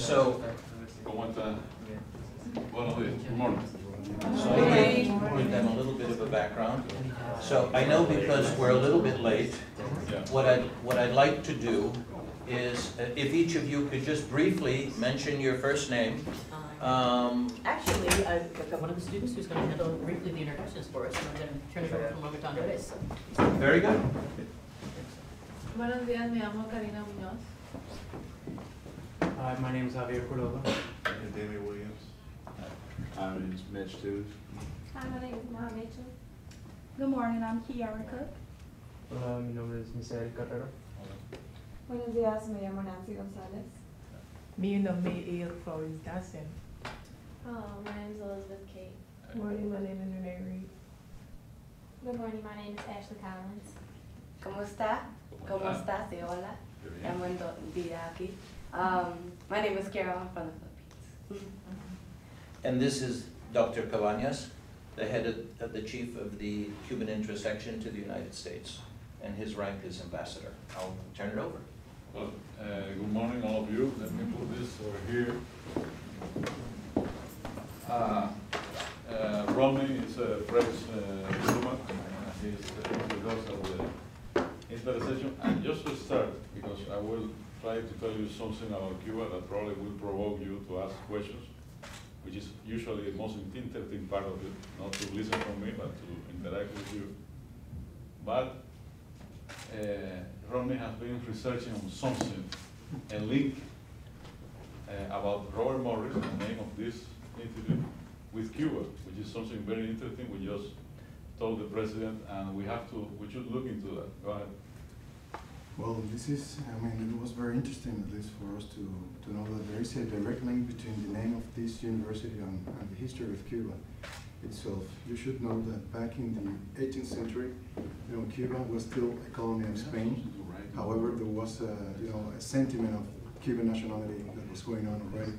So, ¿Cómo está? Buenos días. Good morning. so I give them a little bit of a background. So I know because we're a little bit late, what I'd, what I'd like to do is, uh, if each of you could just briefly mention your first name. Um, Actually, I've got one of the students who's gonna handle briefly the introductions for us, and I'm gonna turn it over from moment to Andres. Very good. Buenos días, me llamo Karina Muñoz. Hi, my name is Javier Cordova. David Williams. My name is Mitch Tooth. Hi, my name is Mom Mitchell. Good morning, I'm Kiara Cook. Hola, mi nombre es Misael Carrero. Buenos días, me llamo Nancy Gonzalez. Mi nombre es Flores Dassen. Oh, ah, my name is Elizabeth Kate. Morning, my name is Renee Reed. Good morning, my name is Ashley Collins. ¿Cómo está? ¿Cómo ah. Hola. está? Sí, hola. Qué Ya bien. día aquí. Um, my name is Carol, I'm from the Philippines. And this is Dr. Cabañas, the head of, of the chief of the Cuban Interests Section to the United States. And his rank is ambassador. I'll turn it over. Well, uh, good morning, all of you. Let me put this over here. Uh, uh, Romney is a French uh, diplomat. Uh, He's uh, with us at the Interests Section. And just to start, because I will try to tell you something about Cuba that probably will provoke you to ask questions, which is usually the most interesting part of it, not to listen from me, but to interact with you. But uh, Romney has been researching on something, a link uh, about Robert Morris, the name of this institute, with Cuba, which is something very interesting. We just told the president, and we have to, we should look into that. Go ahead. Well, this is, I mean, it was very interesting, at least for us to, to know that there is a direct link between the name of this university and, and the history of Cuba itself. You should know that back in the 18th century, you know, Cuba was still a colony of Spain. However, there was a, you know, a sentiment of Cuban nationality that was going on already.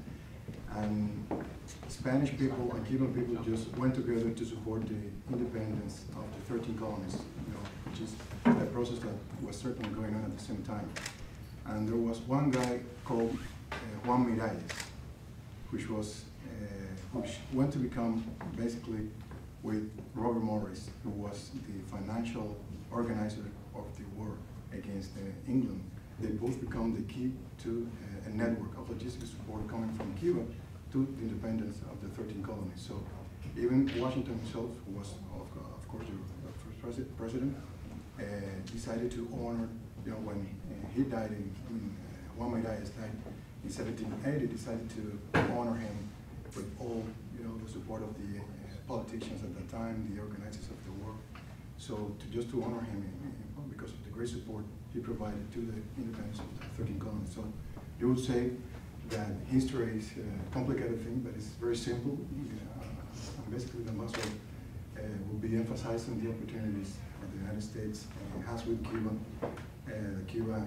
And Spanish people and Cuban people just went together to support the independence of the 13 colonies, you know, which is a process that was certainly going on at the same time. And there was one guy called uh, Juan Miralles, which was, uh, which went to become basically with Robert Morris, who was the financial organizer of the war against uh, England. They both become the key to uh, a network of logistic support coming from Cuba to the independence of the 13 colonies. So even Washington himself, was of, of course the first president, uh, decided to honor, you know, when he died in, I mean, Juan Miralles died in 1780, decided to honor him with all, you know, the support of the uh, politicians at the time, the organizers of the war. So to, just to honor him, uh, well, because of the great support he provided to the independence of the 13 colonies. So you would say that history is a complicated thing, but it's very simple. Uh, basically, the ambassador uh, will be emphasizing the opportunities that the United States uh, has with Cuba. Uh, Cuba uh,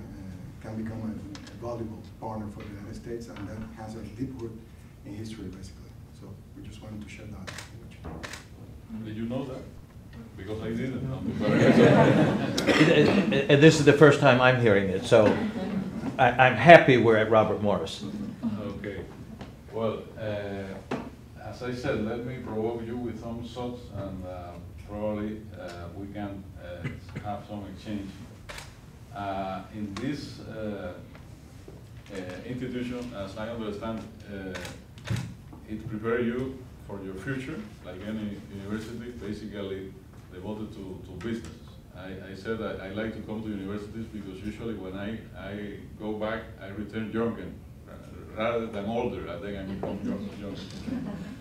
can become a, a valuable partner for the United States, and that has a deep root in history, basically. So we just wanted to share that. image. Did you know that? Because I didn't. And this is the first time I'm hearing it, so I, I'm happy we're at Robert Morris. Okay. Well, uh, as I said, let me provoke you with some thoughts and uh, probably we can uh, have some exchange. Uh, In this uh, uh, institution, as I understand, uh, it prepares you for your future, like any university, basically devoted to, to business. I, I said that I like to come to universities because usually when I, I go back, I return younger, rather than older, I think I become young- younger.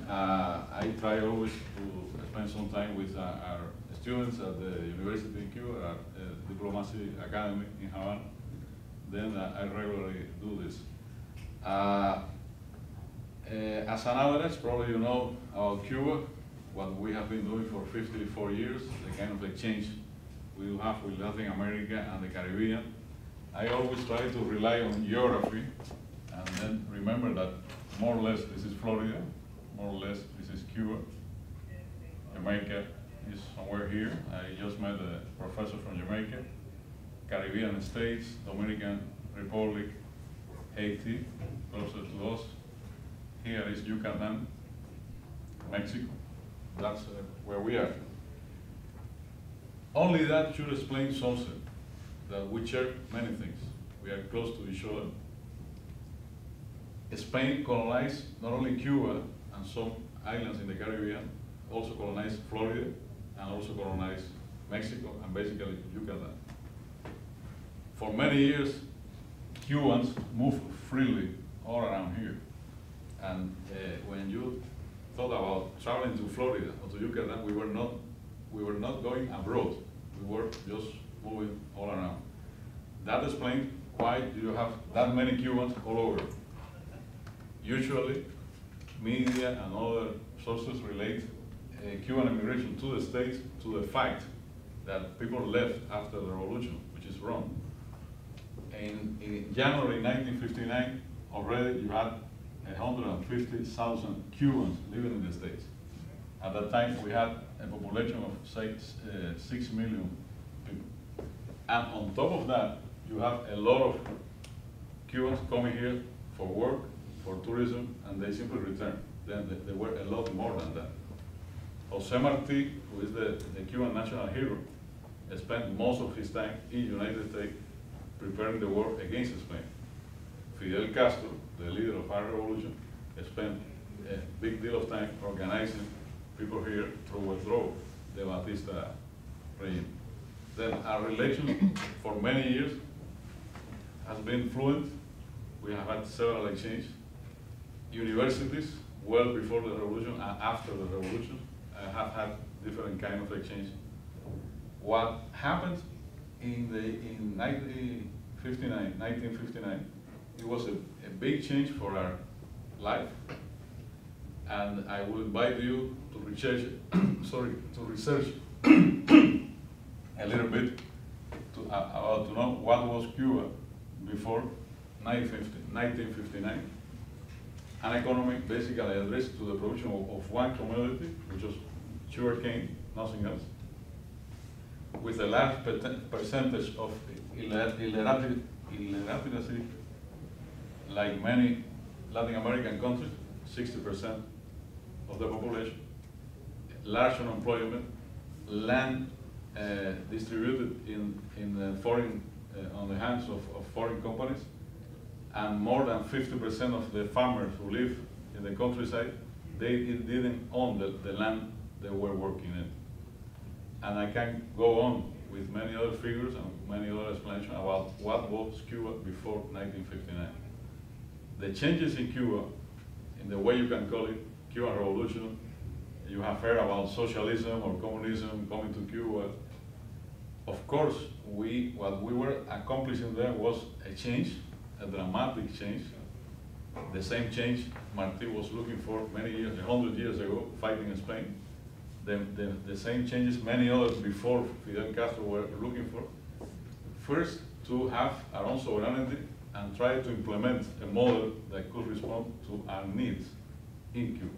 Uh, I try always to spend some time with uh, our students at the University in Cuba, our uh, Diplomacy Academy in Havana. Then uh, I regularly do this. Uh, uh, as an average, probably you know about Cuba, what we have been doing for 54 years, the kind of exchange we will have with Latin America and the Caribbean. I always try to rely on geography and then remember that more or less this is Florida, more or less this is Cuba. Jamaica is somewhere here. I just met a professor from Jamaica. Caribbean states, Dominican Republic, Haiti, closer to us. Here is Yucatan, Mexico. That's uh, where we are. Only that should explain something, that we share many things. We are close to each other. Spain colonized not only Cuba and some islands in the Caribbean, also colonized Florida and also colonized Mexico and basically Yucatan. For many years, Cubans moved freely all around here. And uh, when you thought about traveling to Florida or to Yucatan, we were not, we were not going abroad. We were just moving all around. That explains why you have that many Cubans all over. Usually, media and other sources relate Cuban immigration to the States to the fact that people left after the revolution, which is wrong. In, in January 1959, already you had 150,000 Cubans living in the States. At that time, we had a population of six, uh, six million people. And on top of that, you have a lot of Cubans coming here for work, for tourism, and they simply return. Then there were a lot more than that. Jose Marti, who is the, the Cuban national hero, spent most of his time in the United States preparing the war against Spain. Fidel Castro, the leader of our revolution, spent a big deal of time organizing people here to withdraw the Batista regime. Then our relation for many years has been fluent. We have had several exchanges. Universities, well before the revolution and after the revolution, uh, have had different kind of exchange. What happened in the, in 1959, 1959, it was a, a big change for our life. And I will invite you to research, sorry, to research a little bit to, uh, about to know what was Cuba before 1950, 1959. An economy basically addressed to the production of, of one commodity, which was sugarcane, nothing else, with a large perten- percentage of illiteracy, like many Latin American countries, sixty percent of the population, large unemployment, land uh, distributed in, in the foreign, uh, on the hands of, of foreign companies, and more than fifty percent of the farmers who live in the countryside, they didn't own the, the land they were working in. And I can go on with many other figures and many other explanations about what was Cuba before 1959. The changes in Cuba, in the way you can call it, Cuban Revolution, you have heard about socialism or communism coming to Cuba. Of course, we, what we were accomplishing there was a change, a dramatic change, the same change Martí was looking for many years, a hundred years ago, fighting in Spain. The, the, the same changes many others before Fidel Castro were looking for. First, to have our own sovereignty and try to implement a model that could respond to our needs in Cuba.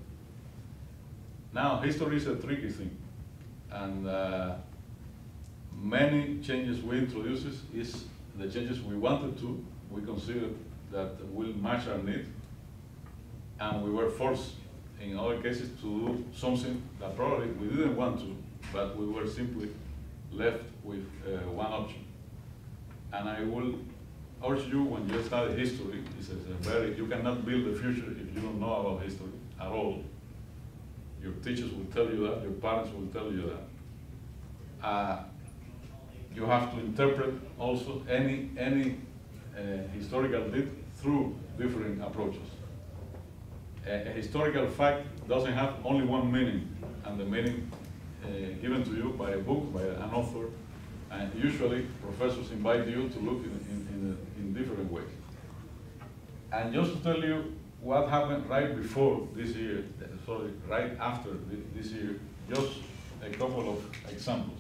Now, history is a tricky thing, and uh, many changes we introduce is the changes we wanted to, we considered that will match our need, and we were forced in other cases to do something that probably we didn't want to, but we were simply left with uh, one option. And I will urge you, when you study history, it's a very, you cannot build the future if you don't know about history at all. Your teachers will tell you that, your parents will tell you that. Uh, you have to interpret also any, any historical deed through different approaches. A, a historical fact doesn't have only one meaning, and the meaning uh, given to you by a book, by an author, and usually professors invite you to look in, in, in, in different ways. And just to tell you what happened right before this year, sorry, right after this year, just a couple of examples.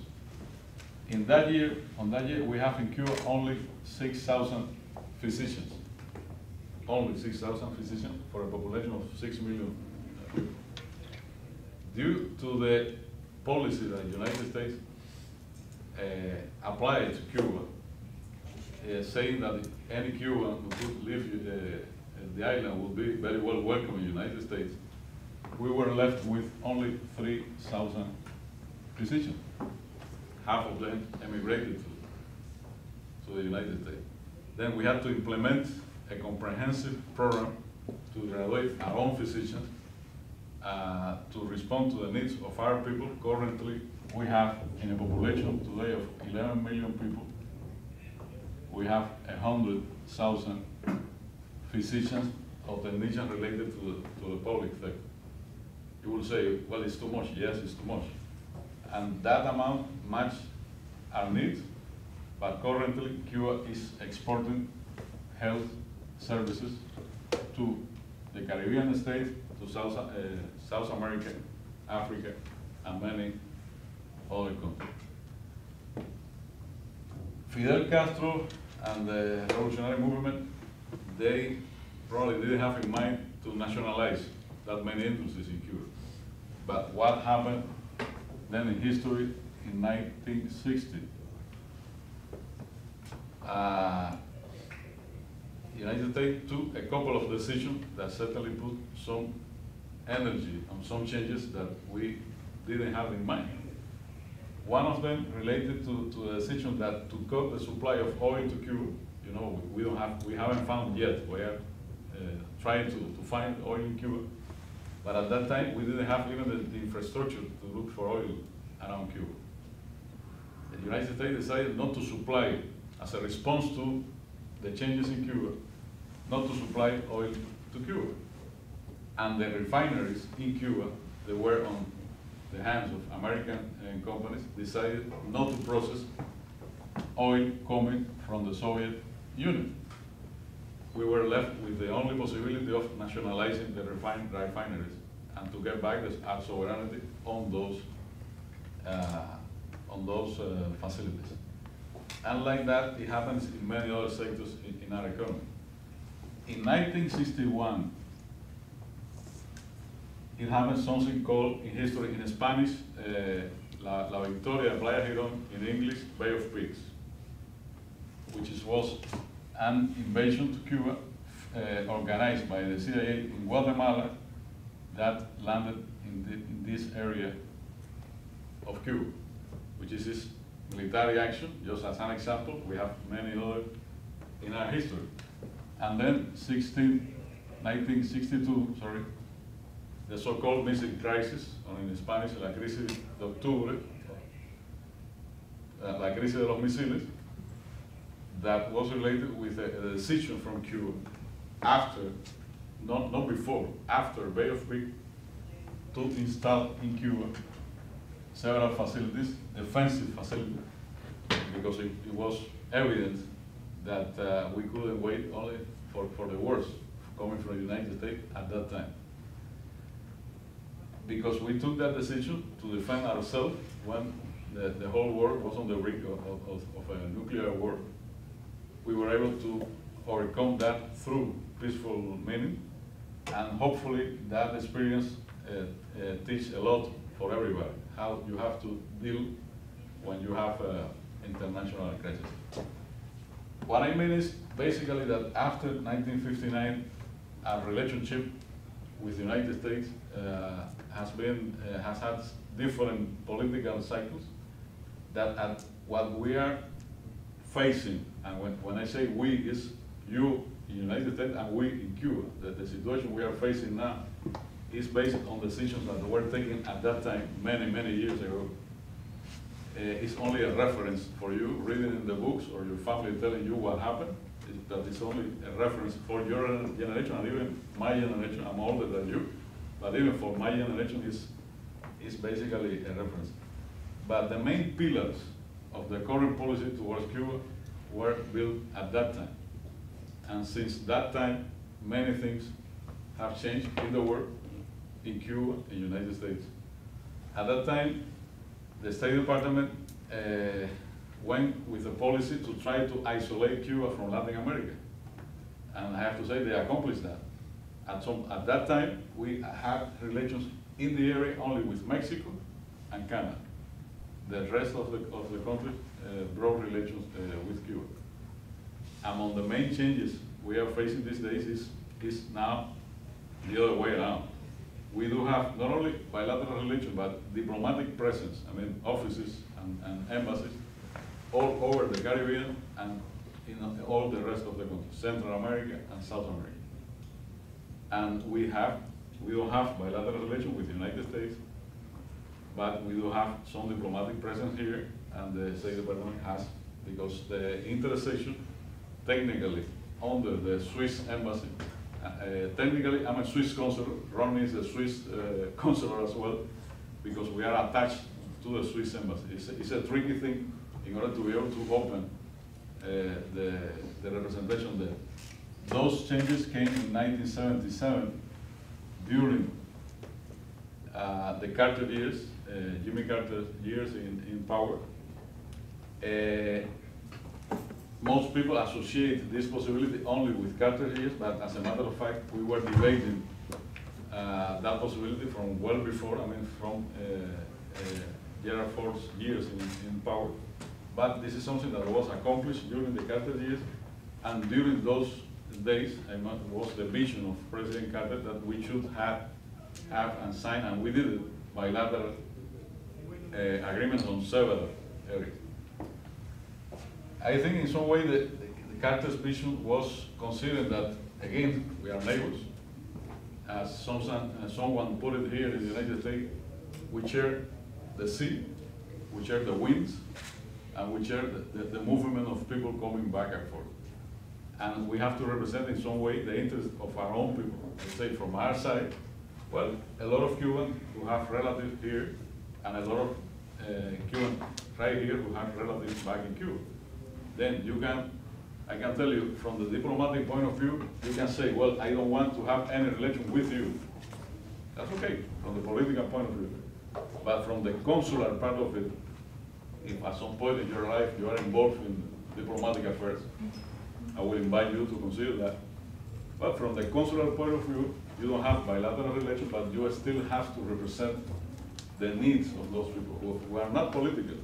In that year, on that year, we have in Cuba only six thousand physicians. Only six thousand physicians for a population of six million people. Due to the policy that the United States uh, applied to Cuba, uh, saying that any Cuban who could leave uh, the island would be very well welcome in the United States, we were left with only 3,000 physicians. Half of them emigrated to, to the United States. Then we had to implement a comprehensive program to graduate our own physicians uh, to respond to the needs of our people. Currently, we have in a population today of 11 million people, we have 100,000 physicians of the niche related to the, to the public sector. You will say, well, it's too much. Yes, it's too much. And that amount matches our needs, but currently Cuba is exporting health services to the Caribbean states, to South, uh, South America, Africa, and many other countries. Fidel Castro and the revolutionary movement, they probably didn't have in mind to nationalize that many industries in Cuba. But what happened then in history in 1960? Uh, United States took a couple of decisions that certainly put some energy on some changes that we didn't have in mind. One of them related to, to decision that to cut the supply of oil to Cuba. You know, we don't have, we haven't found yet. We are uh, trying to, to find oil in Cuba. But at that time, we didn't have even the, the infrastructure to look for oil around Cuba. The United States decided not to supply, as a response to the changes in Cuba, not to supply oil to Cuba. And the refineries in Cuba, they were on the hands of American uh, companies, decided not to process oil coming from the Soviet Union. We were left with the only possibility of nationalizing the refine, refineries and to get back this, our sovereignty on those, uh, on those uh, facilities. And like that, it happens in many other sectors in, in our economy. In 1961, it happened something called in history, in Spanish, uh, La, La Victoria Playa Girón, in English, Bay of Pigs, which is, was an invasion to Cuba uh, organized by the CIA in Guatemala that landed in, the, in this area of Cuba, which is this military action, just as an example. We have many other in our history. And then 16, 1962, sorry, the so-called missile crisis, or in Spanish, la crisis de octubre, uh, la crisis de los misiles, that was related with a, a decision from Cuba after, not, not before, after Bay of Pigs, to install in Cuba several facilities, defensive facilities, because it, it was evident that uh, we couldn't wait only for, for the worst coming from the United States at that time. Because we took that decision to defend ourselves when the, the whole world was on the brink of, of, of a nuclear war. We were able to overcome that through peaceful meaning, and hopefully that experience uh, uh, teach a lot for everybody, how you have to deal when you have uh, international crisis. What I mean is basically that after 1959, our relationship with the United States uh, has been uh, has had different political cycles. That at what we are facing, and when, when I say we, is you in the United States and we in Cuba. That the situation we are facing now is based on decisions that were taken at that time, many, many years ago. Uh, it's only a reference for you reading in the books or your family telling you what happened. It, that is only a reference for your generation and even my generation. I'm older than you, but even for my generation, is is basically a reference. But the main pillars of the current policy towards Cuba were built at that time. And since that time, many things have changed in the world, in Cuba, the United States. At that time, the State Department uh, went with a policy to try to isolate Cuba from Latin America. And I have to say they accomplished that. At, some, at that time, we had relations in the area only with Mexico and Canada. The rest of the, of the country uh, broke relations uh, with Cuba. among the main changes we are facing these days is, is now the other way around. We do have not only bilateral relations, but diplomatic presence, I mean, offices and, and embassies all over the Caribbean and in all the rest of the country, Central America and South America. And we have, we don't have bilateral relations with the United States, but we do have some diplomatic presence here, and the State Department has, because the Interests Section, technically, under the Swiss embassy, technically, I'm a Swiss consul, Ronnie is a Swiss uh, consular as well, because we are attached to the Swiss embassy. It's, a- it's a tricky thing in order to be able to open uh, the, the representation there. Those changes came in nineteen seventy-seven during uh, the Carter years, uh, Jimmy Carter years in, in power. Uh, most people associate this possibility only with Carter years, but as a matter of fact, we were debating uh, that possibility from well before, I mean, from uh, uh, Gerald Ford's years in, in power. But this is something that was accomplished during the Carter years, and during those days, I mean, was the vision of President Carter that we should have, have and sign, and we did it, bilateral uh, agreements on several areas. I think in some way the, the Carter's vision was considering that, again, we are neighbors. As someone, as someone put it here in the United States, we share the sea, we share the winds, and we share the, the, the movement of people coming back and forth. And we have to represent in some way the interest of our own people. Let's say from our side, well, a lot of Cubans who have relatives here, and a lot of uh, Cubans right here who have relatives back in Cuba then you can, I can tell you, from the diplomatic point of view, you can say, well, I don't want to have any relation with you. That's okay, from the political point of view. But from the consular part of it, if at some point in your life you are involved in diplomatic affairs, I will invite you to consider that. But from the consular point of view, you don't have bilateral relations, but you still have to represent the needs of those people who, are not political.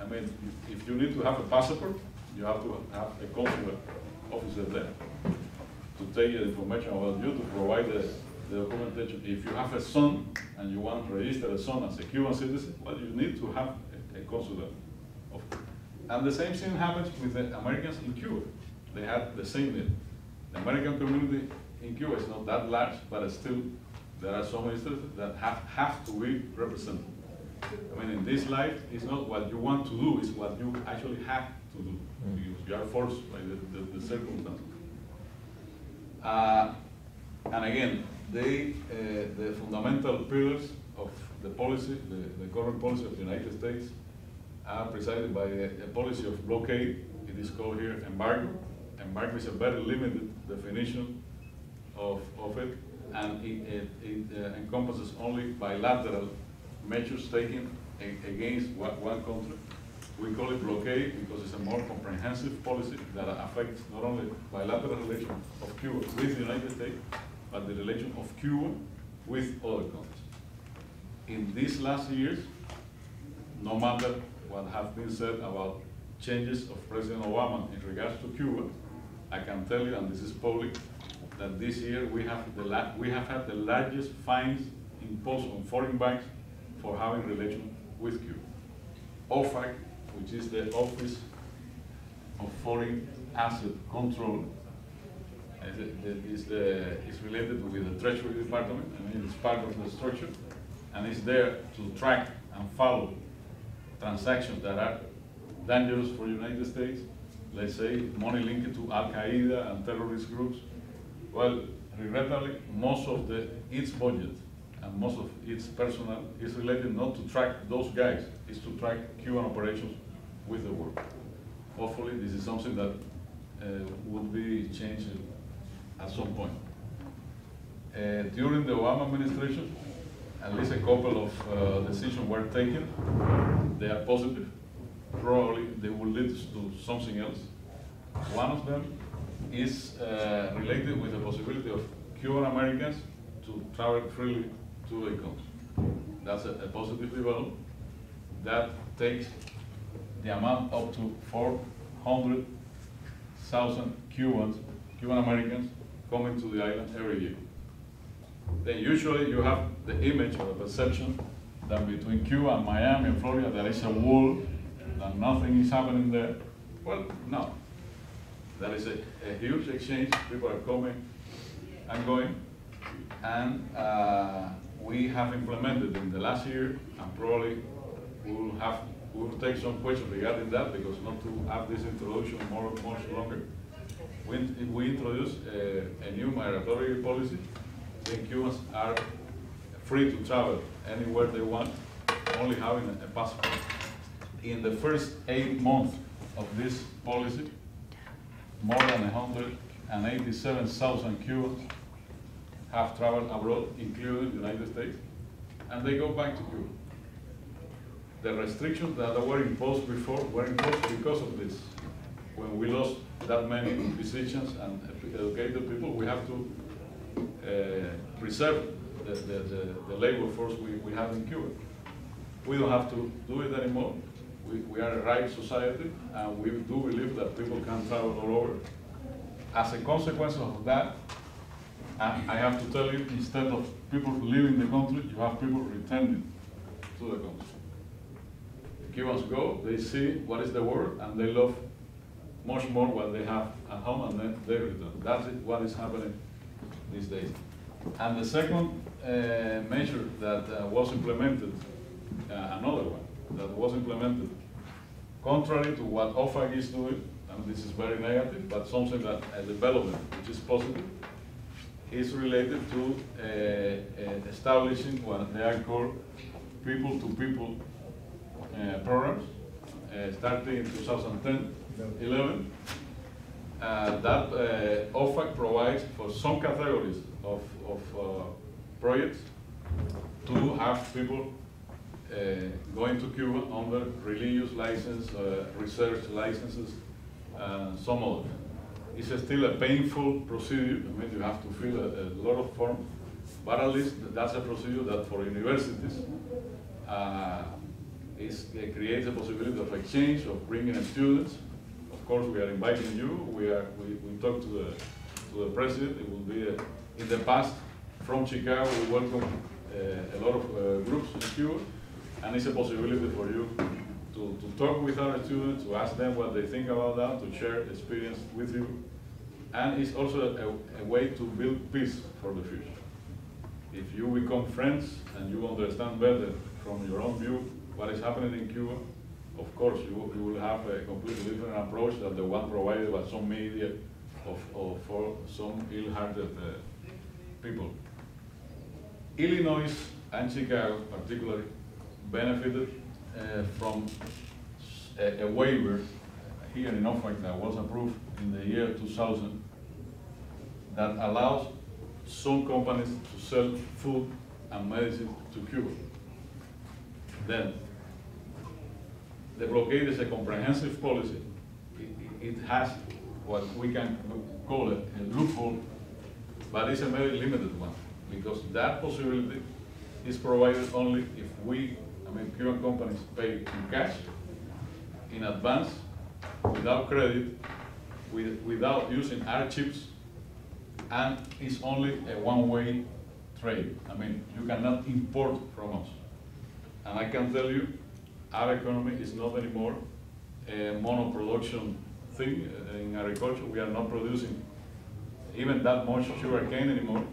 I mean, if you need to have a passport, you have to have a consular officer there to take the information about you, to provide the, the documentation. If you have a son and you want to register a son as a Cuban citizen, well, you need to have a, a consular officer. And the same thing happens with the Americans in Cuba. They have the same need. The American community in Cuba is not that large, but still, there are some instances that have, have to be represented. I mean, in this life, it's not what you want to do, it's what you actually have to do. Because you are forced by the, the, the circumstances. Uh, and again, they, uh, the fundamental pillars of the policy, the, the current policy of the United States, are presided by a, a policy of blockade. It is called here embargo. Embargo is a very limited definition of, of it, and it, it, it uh, encompasses only bilateral measures taken against one, one country. We call it blockade because it's a more comprehensive policy that affects not only bilateral relations of Cuba with the United States, but the relation of Cuba with other countries. In these last years, no matter what has been said about changes of President Obama in regards to Cuba, I can tell you, and this is public, that this year we have the we have had the largest fines imposed on foreign banks for having relation with Cuba. OFAC, which is the Office of Foreign Asset Control, uh, the- is related with the Treasury Department, I mean, it's part of the structure, and it's there to track and follow transactions that are dangerous for the United States, let's say money linked to Al Qaeda and terrorist groups. Well, regrettably, most of the, its budget and most of its personnel is related not to track those guys, is to track Cuban operations with the world. Hopefully, this is something that uh, would be changed at some point. Uh, During the Obama administration, at least a couple of uh, decisions were taken. They are positive. Probably they will lead to something else. One of them is uh, related with the possibility of Cuban Americans to travel freely to a. That's a, a positive development. That takes the amount up to four hundred thousand Cubans, Cuban Americans coming to the island every year. Then usually you have the image or the perception that between Cuba and Miami and Florida there is a wall, that nothing is happening there. Well, no. There is a, a huge exchange, people are coming and going. And uh, we have implemented in the last year, and probably we will have, we will take some questions regarding that, because not to have this introduction more, much longer. We, we introduced a, uh, a new migratory policy, then Cubans are free to travel anywhere they want, only having a passport. In the first eight months of this policy, more than hundred and eighty-seven thousand Cubans have traveled abroad, including the United States, and they go back to Cuba. The restrictions that were imposed before were imposed because of this. When we lost that many physicians and educated people, we have to uh, preserve the, the, the, the labor force we, we have in Cuba. We don't have to do it anymore. We, we are a right society, and we do believe that people can travel all over. As a consequence of that, I, have to tell you, instead of people leaving the country, you have people returning to the country. Cubans go, they see what is the world, and they love much more what they have at home, and then they return. That's it, what is happening these days. And the second uh, measure that uh, was implemented, uh, another one, that was implemented, contrary to what OFAC is doing, and this is very negative, but something that a development which is positive, is related to uh, uh, establishing what they are called people-to-people uh, programs, uh, starting in 2010, 11. Uh, that uh, OFAC provides for some categories of, of uh, projects to have people uh, going to Cuba under religious license, uh, research licenses, and some others. It's still a painful procedure, I mean, you have to fill a, a lot of forms, but at least that's a procedure that for universities, uh, is, creates a possibility of exchange, of bringing in students. Of course, we are inviting you, we are, we, we talked to the, to the president, it will be, a- in the past, from Chicago, we welcome uh, a lot of uh, groups in Cuba, and it's a possibility for you to, to talk with our students, to ask them what they think about that, to share experience with you. And it's also a, a way to build peace for the future. If you become friends and you understand better from your own view what is happening in Cuba, of course, you, will- you will have a completely different approach than the one provided by some media of, of for some ill-hearted uh, people. Illinois and Chicago particularly benefited Uh, from a waiver here in Norfolk that was approved in the year 2000 that allows some companies to sell food and medicine to Cuba. Then, the blockade is a comprehensive policy. It, it- it has what we can call a a loophole, but it's a very limited one, because that possibility is provided only if we, I mean, Cuban companies pay in cash, in advance, without credit, with, without using our chips, and it's only a one-way trade. I mean, you cannot import from us. And I can tell you, our economy is not anymore a monoproduction thing uh, in agriculture. We are not producing even that much sugar cane anymore.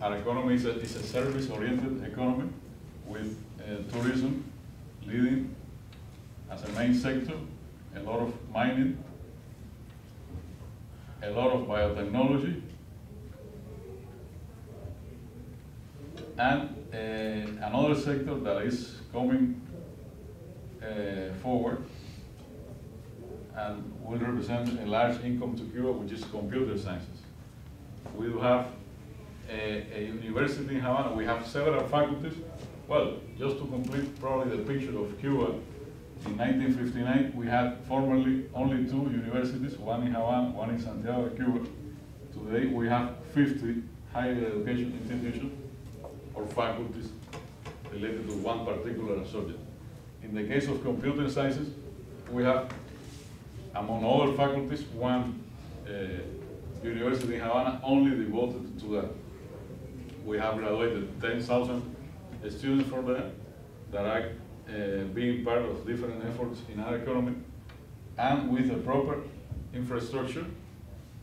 Our economy is a, is a service-oriented economy with tourism leading as a main sector, a lot of mining, a lot of biotechnology, and uh, another sector that is coming uh, forward and will represent a large income to Cuba, which is computer sciences. We do have a, a university in Havana, we have several faculties. Well, just to complete probably the picture of Cuba, in 1959, we had formerly only two universities, one in Havana, one in Santiago de Cuba. Today, we have 50 higher education institutions or faculties related to one particular subject. In the case of computer sciences, we have among other faculties, one uh, university in Havana only devoted to that. We have graduated ten thousand students from there that are uh, being part of different efforts in our economy. And with a proper infrastructure,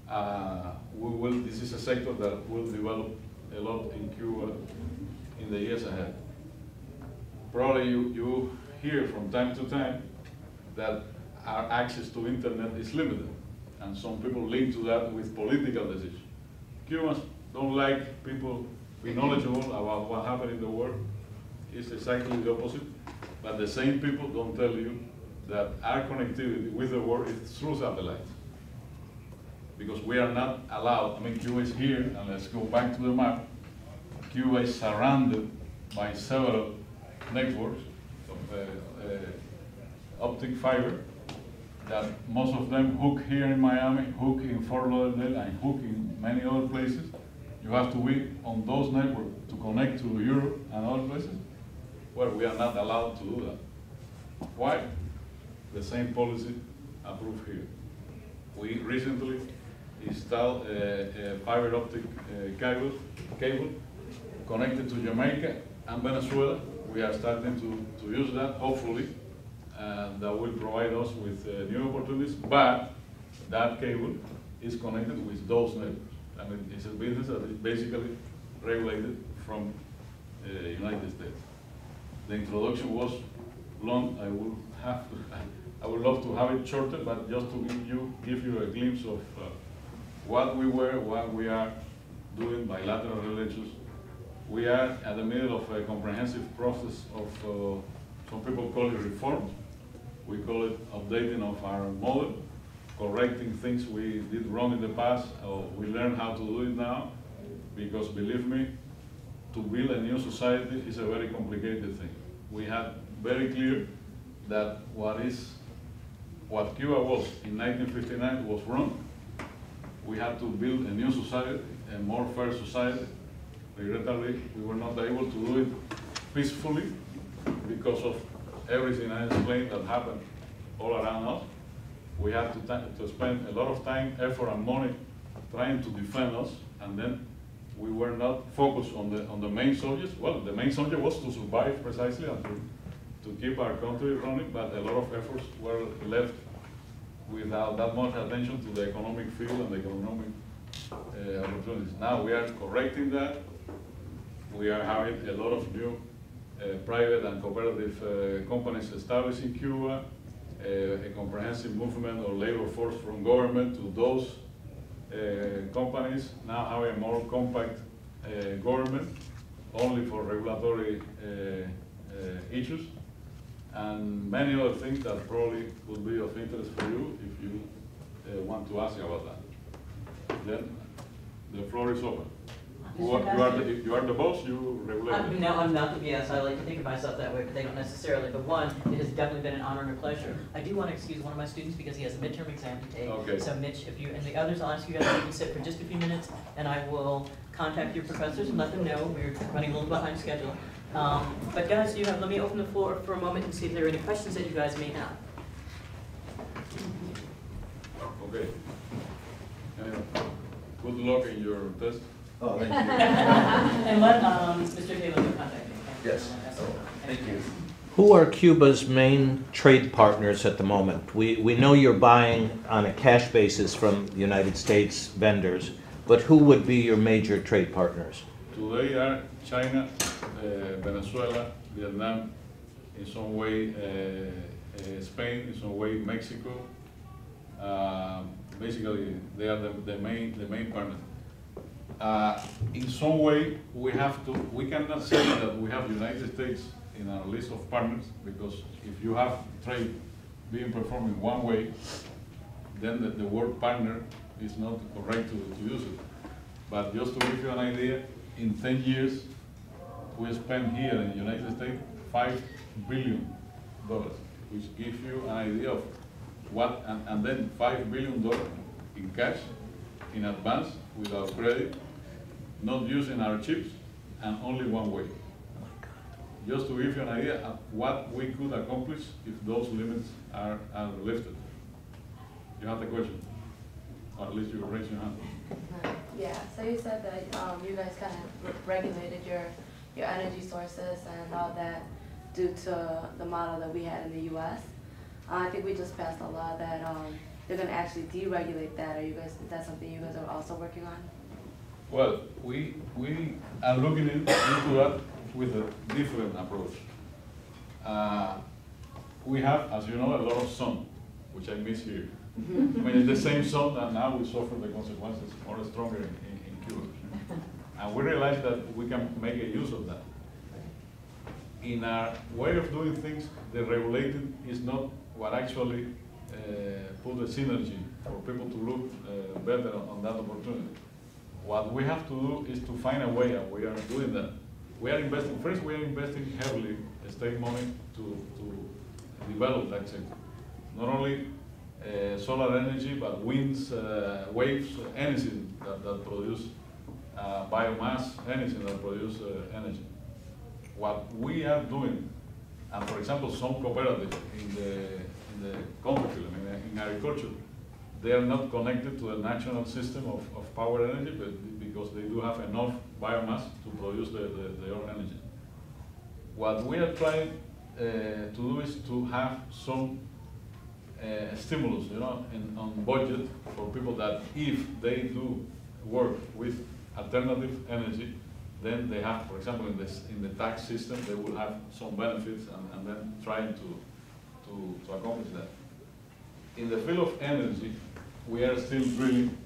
uh, we will, this is a sector that will develop a lot in Cuba in the years ahead. Probably you, you hear from time to time that our access to internet is limited, and some people link to that with political decisions. Cubans don't like people be knowledgeable about what happened in the world. It's exactly the opposite. But the same people don't tell you that our connectivity with the world is through satellites. Because we are not allowed, I mean, Cuba is here, and let's go back to the map. Cuba is surrounded by several networks of uh, uh, optic fiber that most of them hook here in Miami, hook in Fort Lauderdale, and hook in many other places. You have to be on those networks to connect to Europe and other places. Well, we are not allowed to do that. Why? The same policy approved here. We recently installed a, a fiber optic uh, cable, cable connected to Jamaica and Venezuela. We are starting to, to use that, hopefully, and that will provide us with uh, new opportunities, but that cable is connected with those networks. I mean, it's a business that is basically regulated from uh, United States. The introduction was long, I would have, to, I would love to have it shorter, but just to give you, give you a glimpse of uh, what we were, what we are doing bilateral relations. We are at the middle of a comprehensive process of, uh, some people call it reform. We call it updating of our model, correcting things we did wrong in the past, we learn how to do it now. Because believe me, to build a new society is a very complicated thing. We had very clear that what is, what Cuba was in 1959 was wrong. We had to build a new society, a more fair society. Regrettably, we were not able to do it peacefully because of everything I explained that happened all around us. We had to, to spend a lot of time, effort, and money trying to defend us, and then we were not focused on the on the main subjects. Well, the main subject was to survive precisely and to, to keep our country running, but a lot of efforts were left without that much attention to the economic field and the economic uh, opportunities. Now we are correcting that. We are having a lot of new uh, private and cooperative uh, companies established in Cuba, a comprehensive movement of labor force from government to those uh, companies now have a more compact uh, government, only for regulatory uh, issues, and many other things that probably would be of interest for you if you want to ask about that. Then, the floor is open. You are, you are the, you are the boss, you regulate. I'm, no, I'm not, yes, I like to think of myself that way, but they don't necessarily. But one, it has definitely been an honor and a pleasure. I do want to excuse one of my students because he has a midterm exam to take. Okay. So Mitch, if you, and the others, I'll ask you guys to sit for just a few minutes, and I will contact your professors and let them know we're running a little behind schedule. Um, but guys, you have, let me open the floor for a moment and see if there are any questions that you guys may have. Okay. Anyway, Good luck in your test. Oh, thank And let, um, Mr. Taylor know contact me. Yes. Thank you. Who are Cuba's main trade partners at the moment? We, we know you're buying on a cash basis from United States vendors, but who would be your major trade partners? Today are China, uh, Venezuela, Vietnam, in some way uh, uh, Spain, in some way Mexico. Um, basically, they are the, the main the main partner. Uh, in some way, we have to. We cannot say that we have United States in our list of partners because if you have trade being performed in one way, then the, the word partner is not correct to, to use it. But just to give you an idea, in 10 years, we spent here in the United States $5 billion, which gives you an idea of what, and, and then $5 billion in cash, in advance, without credit, not using our chips, and only one way. Just to give you an idea of what we could accomplish if those limits are, are lifted. You have the question? Or at least you raise your hand. Yeah, so you said that, um, you guys kind of regulated your, your energy sources and all that due to the model that we had in the US. Uh, I think we just passed a law that, um, they're gonna actually deregulate that, are you guys, is that something you guys are also working on? Well, we, we are looking in- into that with a different approach. Uh, We have, as you know, a lot of sun, which I miss here. I mean, it's the same sun and now we suffer the consequences more stronger in, in in Cuba. And we realize that we can make a use of that. In our way of doing things, the regulated is not what actually uh, put the synergy for people to look uh, better on that opportunity. What we have to do is to find a way, and we are doing that. We are investing, first, we are investing heavily state money to, to develop that sector. Not only uh, solar energy, but winds, uh, waves, anything that, that produce uh, biomass, anything that produce uh, energy. What we are doing, and for example, some cooperatives in the, in the country, I mean, in agriculture, they are not connected to the national system of, of power energy, but because they do have enough biomass to produce the, the, their own energy. What we are trying uh, to do is to have some uh, stimulus, you know, in, on budget for people that if they do work with alternative energy, then they have, for example, in this, in the tax system, they will have some benefits and, and then trying to, to, to accomplish that. In the field of energy, we are still drilling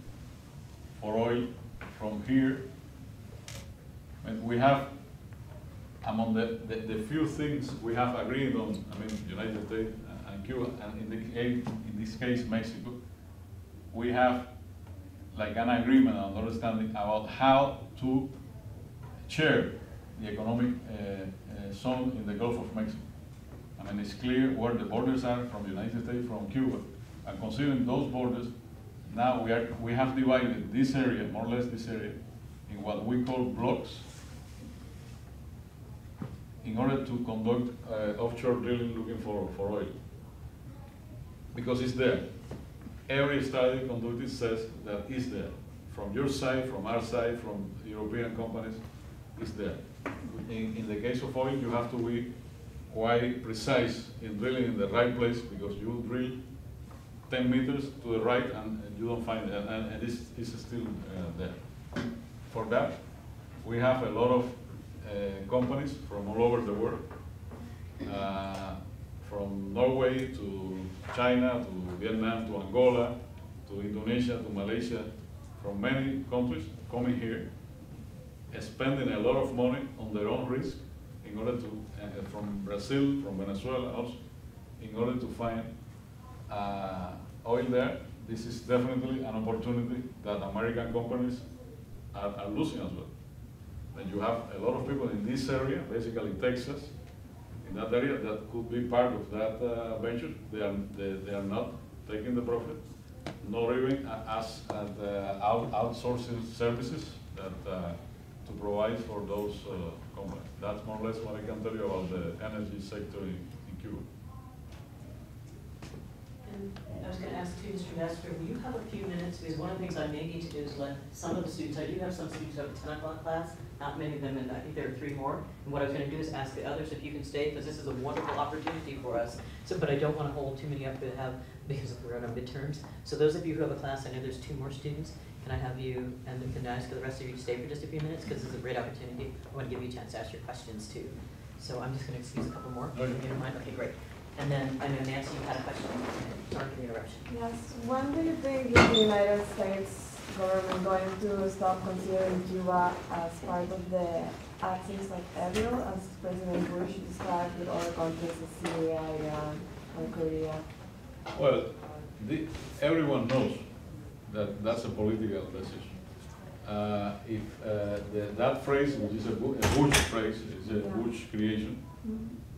for oil from here. And we have, among the, the, the few things we have agreed on, I mean, United States and- Cuba, and in the in this case, Mexico, we have like an agreement and understanding about how to share the economic uh, uh, zone in the Gulf of Mexico. I mean, it's clear where the borders are from the United States, from Cuba, and considering those borders, now we are, we have divided this area, more or less this area, in what we call blocks, in order to conduct uh, offshore drilling looking for, for oil. Because it's there. Every study conducted says that it's there. From your side, from our side, from European companies, it's there. In, in the case of oil, you have to be quite precise in drilling in the right place because you drill ten meters to the right and, you don't find it, and, and, it's, it's still uh, there. For that, we have a lot of uh, companies from all over the world, uh, from Norway to China to Vietnam to Angola to Indonesia to Malaysia, from many countries coming here, spending a lot of money on their own risk in order to, uh, from Brazil, from Venezuela also, in order to find uh, oil there. This is definitely an opportunity that American companies are, are losing as well. And you have a lot of people in this area, basically Texas, in that area that could be part of that uh, venture. They are, they, they are not taking the profit, nor even as uh, out, outsourcing services that, uh, to provide for those uh, companies. That's more or less what I can tell you about the energy sector in, in Cuba. And I was gonna ask too, Mr. Nestor, will you have a few minutes, because one of the things I may need to do is let some of the students, I do have some students who have a ten o'clock class, not many of them, and I think there are three more. And what I was gonna do is ask the others if you can stay, because this is a wonderful opportunity for us. So, but I don't wanna hold too many up to have, because we're on our midterms. So those of you who have a class, I know there's two more students, can I have you, and can I ask the rest of you to stay for just a few minutes, because this is a great opportunity. I wanna give you a chance to ask your questions too. So I'm just gonna excuse a couple more, if you don't mind, okay, great. And then, I know Nancy, you had a question, sorry for the interruption. Yes, when do you think is the United States government going to stop considering Cuba as part of the axis of evil, as President Bush described with other countries, as Syria, Iran, and Korea? Well, the, everyone knows that that's a political decision. Uh, if, uh, the, that phrase, which is a Bu- a Bush phrase, is a Yeah. Bush creation,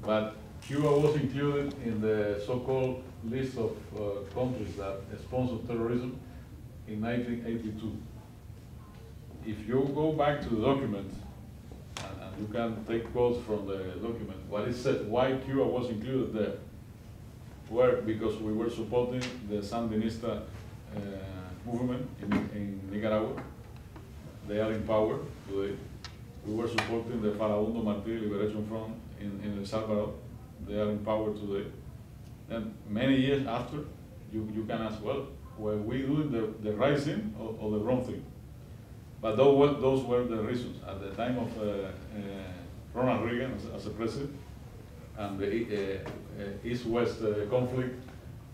but Cuba was included in the so-called list of uh, countries that sponsor terrorism in nineteen eighty-two. If you go back to the document, and, and you can take quotes from the document, what it said, why Cuba was included there, were because we were supporting the Sandinista uh, movement in, in Nicaragua. They are in power today. We were supporting the Farabundo Martí Liberation Front in, in El Salvador. They are in power today. And many years after, you, you can ask, well, were we doing the, the right thing or, or the wrong thing? But those were, those were the reasons. At the time of uh, uh, Ronald Reagan as, as a president, and the uh, uh, East-West uh, conflict,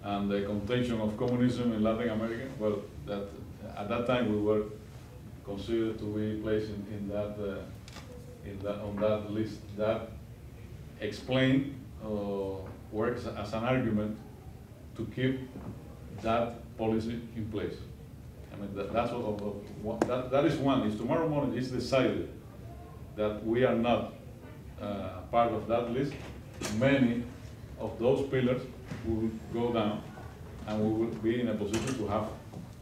and the contention of communism in Latin America, well, that, at that time, we were considered to be placed in, in that, uh, in that, on that list. That explain, uh, works as an argument to keep that policy in place. I mean, that, that's what, that, that is one, if tomorrow morning is decided that we are not, uh, part of that list, many of those pillars will go down, and we will be in a position to have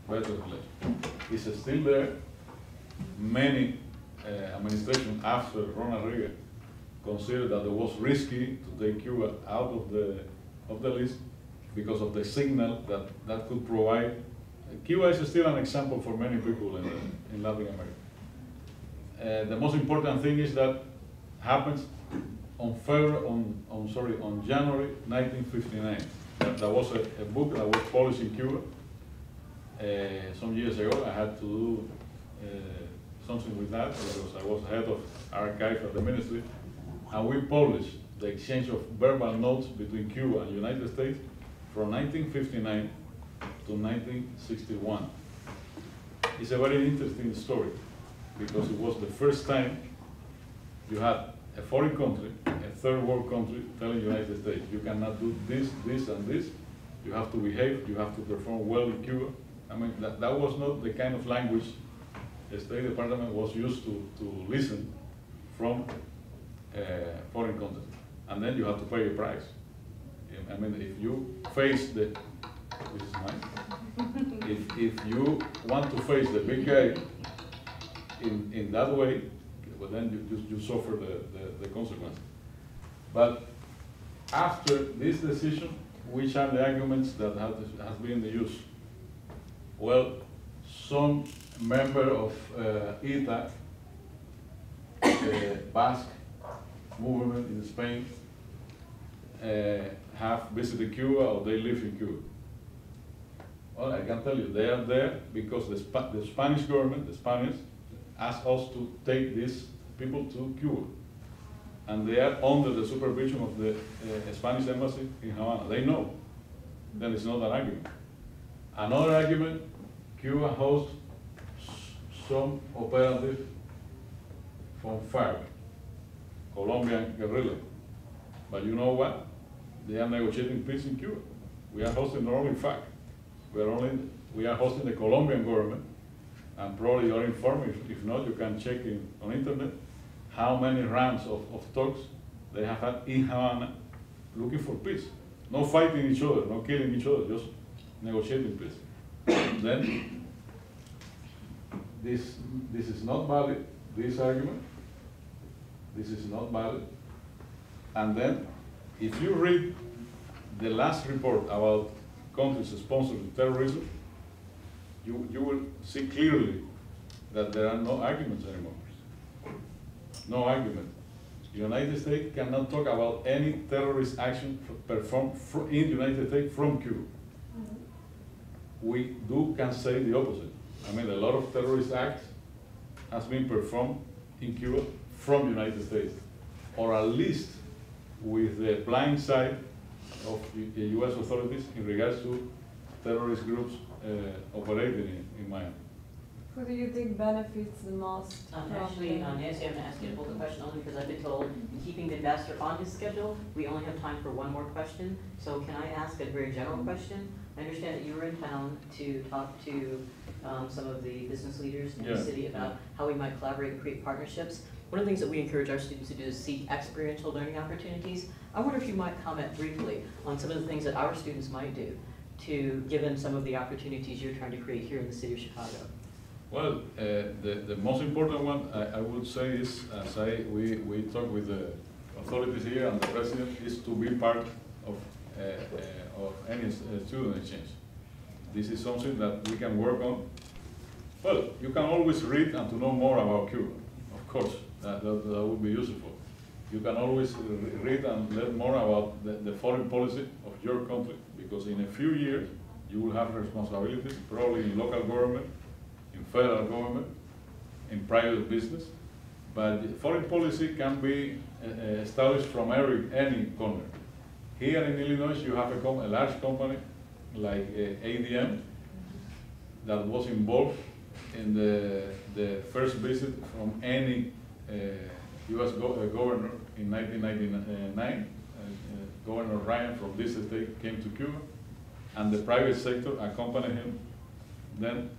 better relations. It's still there, many, uh, administration after Ronald Reagan considered that it was risky to take Cuba out of the, of the list because of the signal that that could provide. Cuba is still an example for many people in, in Latin America. Uh, the most important thing is that happens on February, on, on, sorry, on January nineteen fifty-nine. That, that was a, a book that was published in Cuba. Uh, some years ago, I had to do, uh, something with that because I was head of archive at the ministry. And we published the exchange of verbal notes between Cuba and the United States from nineteen fifty-nine to nineteen sixty-one. It's a very interesting story because it was the first time you had a foreign country, a third world country, telling the United States, you cannot do this, this, and this. You have to behave, you have to perform well in Cuba. I mean, that, that was not the kind of language the State Department was used to, to listen from foreign content. And then you have to pay a price. I mean, if you face the, this is mine. If, if you want to face the big guy in, in that way, well, then you, you, you suffer the, the, the consequence. But after this decision, which are the arguments that have, has been used? Well, some member of uh, ETA, the Basque movement in Spain, uh, have visited Cuba or they live in Cuba. Well, I can tell you, they are there because the, Spa- the Spanish government, the Spaniards, asked us to take these people to Cuba. And they are under the supervision of the uh, Spanish embassy in Havana. They know. Then it's not an argument. Another argument, Cuba hosts some operative from FARC, Colombian guerrilla. But you know what? They are negotiating peace in Cuba. We are hosting not only FARC, we are only, we are hosting the Colombian government, and probably you're informed, if, if not, you can check in, on internet, how many rounds of, of talks they have had in Havana looking for peace. No fighting each other, no killing each other, just negotiating peace. then, this, this is not valid, this argument, this is not valid. And then, if you read the last report about countries sponsoring terrorism, you, you will see clearly that there are no arguments anymore. No argument. The United States cannot talk about any terrorist action performed in the United States from Cuba. Mm-hmm. We do can say the opposite. I mean, a lot of terrorist acts has been performed in Cuba from the United States, or at least with the blind side of the U.S. authorities in regards to terrorist groups uh, operating in, in Miami. Who do you think benefits the most Um, actually, the- uh, Nancy, I'm gonna ask you to hold the question only because I've been told, in keeping the ambassador on his schedule, we only have time for one more question. So can I ask a very general question? I understand that you were in town to talk to, um, some of the business leaders in the city about how we might collaborate and create partnerships. One of the things that we encourage our students to do is seek experiential learning opportunities. I wonder if you might comment briefly on some of the things that our students might do to, given some of the opportunities you're trying to create here in the city of Chicago. Well, uh, the, the most important one, I, I would say is, as I, we, we talk with the authorities here and the president, is to be part of, uh, uh, of any uh, student exchange. This is something that we can work on. Well, you can always read and to know more about Cuba, of course, that, that, that would be useful. You can always read and learn more about the, the foreign policy of your country, because in a few years, you will have responsibilities, probably in local government, in federal government, in private business. But foreign policy can be uh, established from every, any corner. Here in Illinois, you have a, a large company like uh, ADM that was involved in the, the first visit from any uh, was go- uh, governor in 1999. Uh, Governor Ryan from this state came to Cuba, and the private sector accompanied him. Then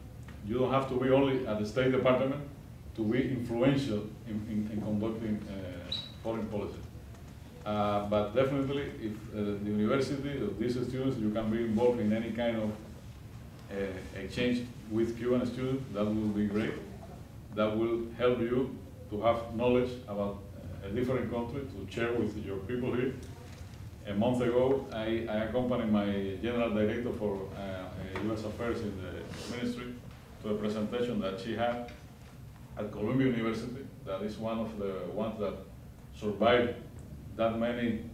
you don't have to be only at the State Department to be influential in, in, in conducting foreign policy. Uh, but definitely, if uh, the university, or these students, you can be involved in any kind of uh, exchange with Cuban students, that will be great. That will help you to have knowledge about uh, a different country to share with your people here. A month ago, I, I accompanied my general director for uh, U.S. Affairs in the ministry to a presentation that she had at Columbia University. That is one of the ones that survived that many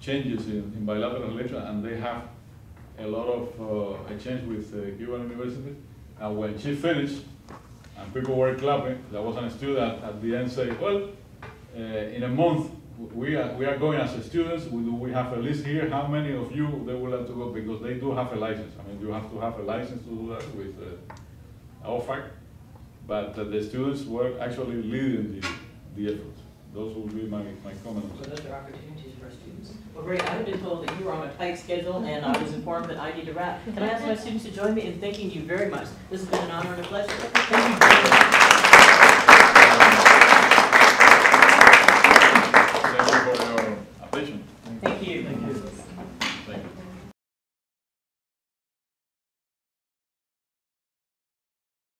changes in, in bilateral relations, and they have a lot of uh, exchange with uh, Cuban University. And when she finished, and people were clapping, there was a student at the end say, well, uh, in a month, we are, we are going as students, we, we have a list here, how many of you they would like to go, because they do have a license. I mean, you have to have a license to do that with uh, OFAC, but uh, the students were actually leading the, the efforts. Those would be my, my comments. So those are opportunities for our students. Well, Ray, I've been told that you were on a tight schedule, and I was informed that I need to wrap. Can I ask my students to join me in thanking you very much? This has been an honor and a pleasure. Thank you.